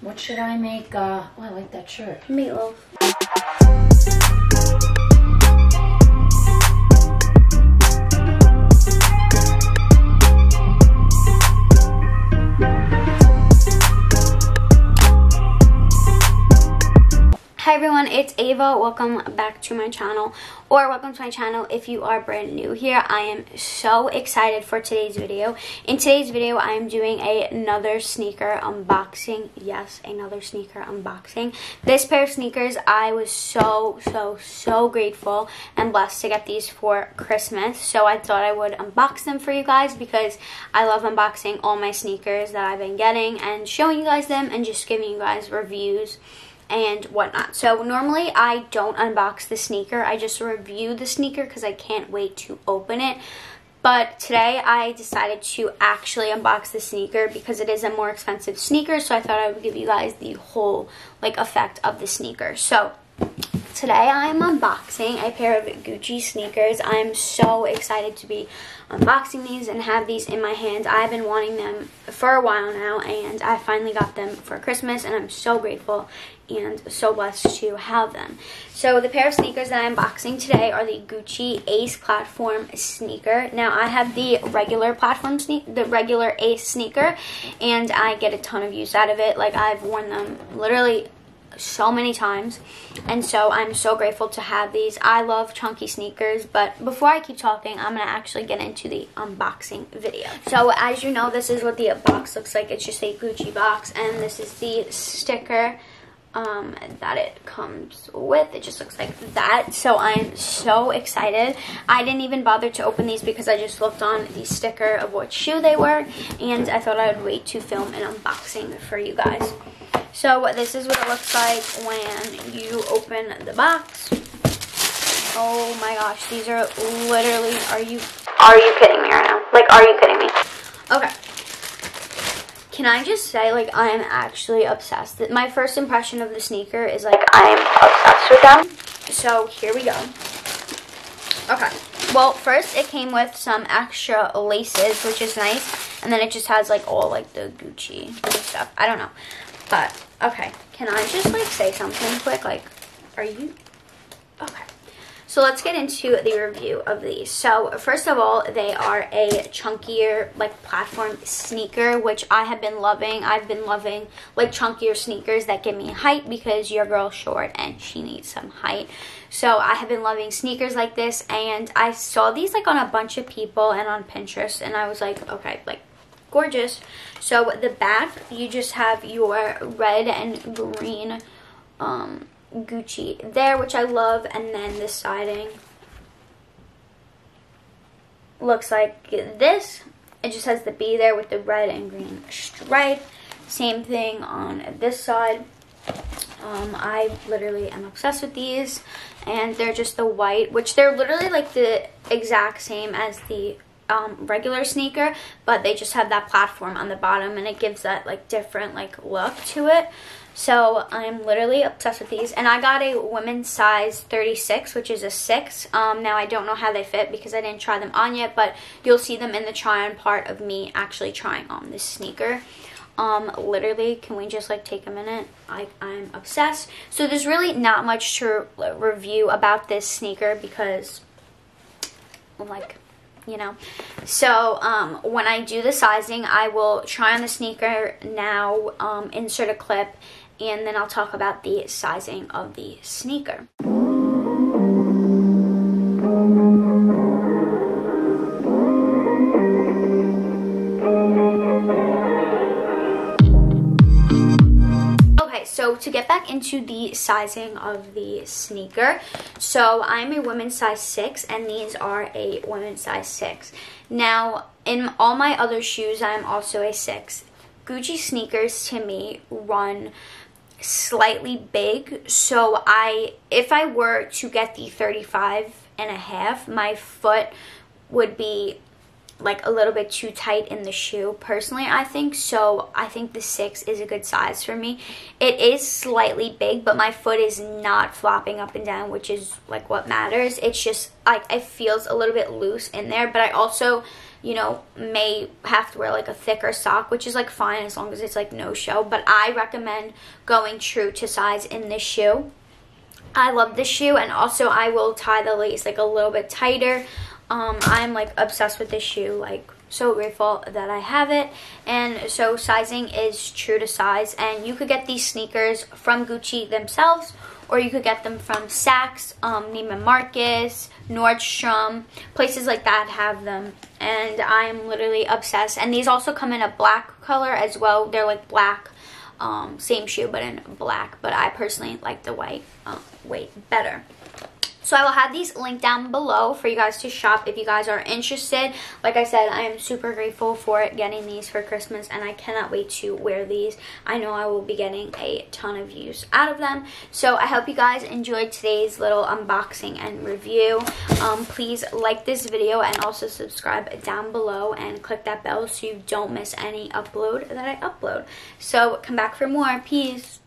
What should I make? Uh, oh, I like that shirt. Meatloaf. Everyone, it's Ava. Welcome back to my channel, or welcome to my channel if you are brand new here. I am so excited for today's video. In today's video, I am doing a, another sneaker unboxing. Yes, another sneaker unboxing. This pair of sneakers, I was so, so, so grateful and blessed to get these for Christmas. So I thought I would unbox them for you guys because I love unboxing all my sneakers that I've been getting and showing you guys them and just giving you guys reviews and whatnot. So normally I don't unbox the sneaker. I just review the sneaker because I can't wait to open it. But today I decided to actually unbox the sneaker because it is a more expensive sneaker. So I thought I would give you guys the whole like effect of the sneaker. So today I'm unboxing a pair of Gucci sneakers. I'm so excited to be unboxing these and have these in my hands. I've been wanting them for a while now and I finally got them for Christmas and I'm so grateful and so blessed to have them. So the pair of sneakers that I'm unboxing today are the Gucci Ace platform sneaker. Now I have the regular platform sneak the regular Ace sneaker and I get a ton of use out of it. Like I've worn them literally so many times and so I'm so grateful to have these. I love chunky sneakers but before I keep talking I'm going to actually get into the unboxing video. So as you know this is what the box looks like. It's just a Gucci box and this is the sticker um, that it comes with. It just looks like that. So I'm so excited. I didn't even bother to open these because I just looked on the sticker of what shoe they were and I thought I would wait to film an unboxing for you guys. So this is what it looks like when you open the box. Oh my gosh, these are literally, are you, are you kidding me right now? Like, are you kidding me? Okay. Can I just say, like, I am actually obsessed. My first impression of the sneaker is, like, I'm obsessed with them. So, here we go. Okay. Well, first it came with some extra laces, which is nice. And then it just has, like, all, like, the Gucci stuff. I don't know. But, okay. Can I just, like, say something quick? Like, are you... Okay. So let's get into the review of these. So first of all, they are a chunkier like platform sneaker, which I have been loving. I've been loving like chunkier sneakers that give me height because your girl's short and she needs some height. So I have been loving sneakers like this and I saw these like on a bunch of people and on Pinterest and I was like, okay, like gorgeous. So the back, you just have your red and green um, Gucci there, which I love. And then the siding looks like this. It just has the bee there with the red and green stripe. Same thing on this side. Um, I literally am obsessed with these. And they're just the white, which they're literally like the exact same as the um, regular sneaker, but they just have that platform on the bottom and it gives that like different like look to it. So I'm literally obsessed with these. And I got a women's size 36, which is a 6. Um, now I don't know how they fit because I didn't try them on yet, but you'll see them in the try-on part of me actually trying on this sneaker. Um, literally, can we just like take a minute? I, I'm obsessed. So there's really not much to review about this sneaker because like you know so um, when I do the sizing I will try on the sneaker now um, insert a clip and then I'll talk about the sizing of the sneaker. Okay, so to get back into the sizing of the sneaker, so I'm a women's size 6 and these are a women's size 6. Now, in all my other shoes, I'm also a 6. Gucci sneakers to me run slightly big. So I, if I were to get the 35 and a half, my foot would be like a little bit too tight in the shoe personally I think so I think the six is a good size for me it is slightly big but my foot is not flopping up and down which is like what matters it's just like it feels a little bit loose in there but I also you know, may have to wear like a thicker sock, which is like fine as long as it's like no show. But I recommend going true to size in this shoe. I love this shoe and also I will tie the lace like a little bit tighter. Um, I'm like obsessed with this shoe, like so grateful that I have it. And so sizing is true to size and you could get these sneakers from Gucci themselves or you could get them from Saks, um, Neiman Marcus, Nordstrom, places like that have them. And I'm literally obsessed. And these also come in a black color as well. They're like black, um, same shoe but in black. But I personally like the white, uh, weight better. So I will have these linked down below for you guys to shop if you guys are interested. Like I said, I am super grateful for getting these for Christmas and I cannot wait to wear these. I know I will be getting a ton of use out of them. So I hope you guys enjoyed today's little unboxing and review. Um, please like this video and also subscribe down below and click that bell so you don't miss any upload that I upload. So come back for more. Peace.